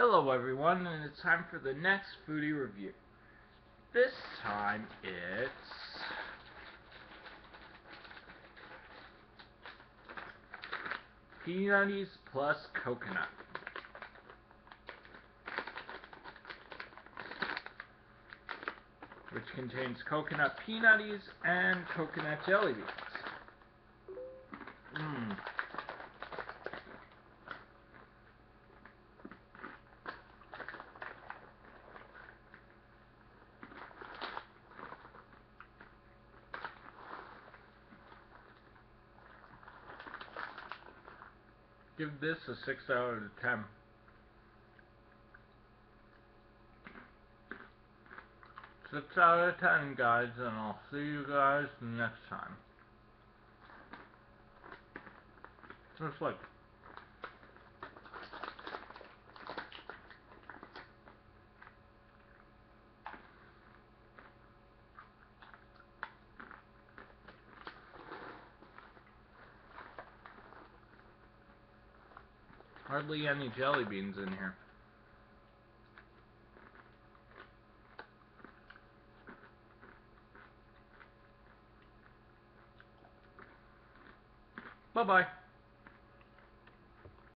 Hello everyone, and it's time for the next foodie review. This time it's P Nutties plus coconut. Which contains coconut P Nutties and coconut jelly beans. Give this a 6 out of 10. Six out of ten, guys, and I'll see you guys next time. Just like Hardly any jelly beans in here. Bye-bye.